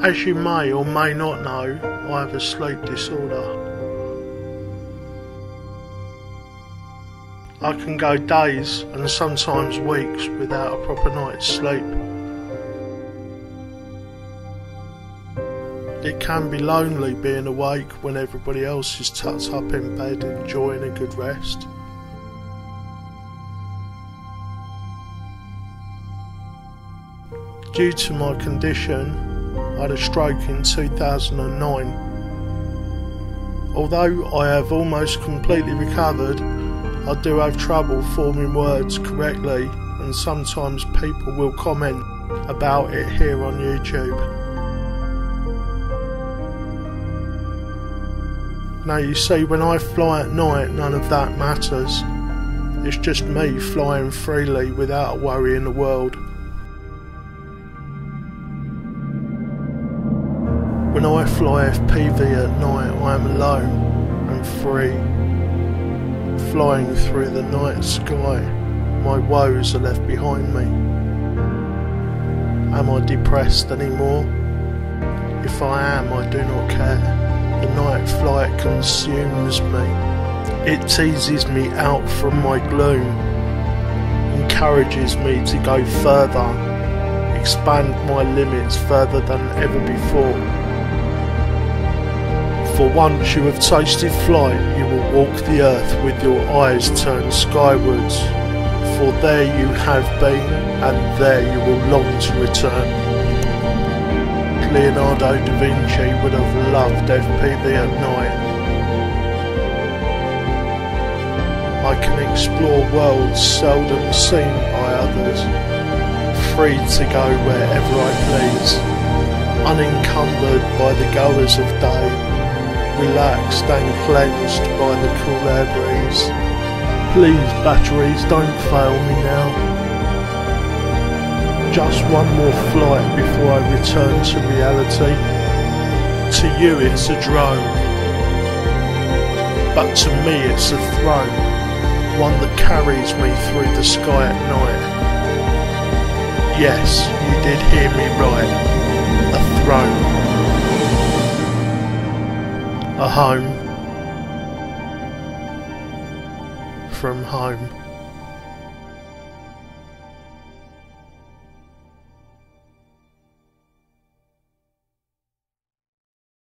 As you may or may not know, I have a sleep disorder. I can go days and sometimes weeks without a proper night's sleep. It can be lonely being awake when everybody else is tucked up in bed enjoying a good rest. Due to my condition, had a stroke in 2009. Although I have almost completely recovered, I do have trouble forming words correctly, and sometimes people will comment about it here on YouTube. Now, you see, when I fly at night, none of that matters. It's just me flying freely without a worry in the world. When I fly FPV at night, I am alone and free flying through the night sky, my woes are left behind me. Am I depressed anymore? If I am, I do not care. The night flight consumes me. It teases me out from my gloom, encourages me to go further, expand my limits further than ever before. For once you have tasted flight, you will walk the earth with your eyes turned skywards. For there you have been, and there you will long to return. Leonardo da Vinci would have loved FPV at night. I can explore worlds seldom seen by others, free to go wherever I please, unencumbered by the goers of day relaxed and cleansed by the cool air breeze. Please, batteries, don't fail me now. Just one more flight before I return to reality. To you it's a drone, but to me it's a throne, one that carries me through the sky at night. Yes, you did hear me right, a throne home from home.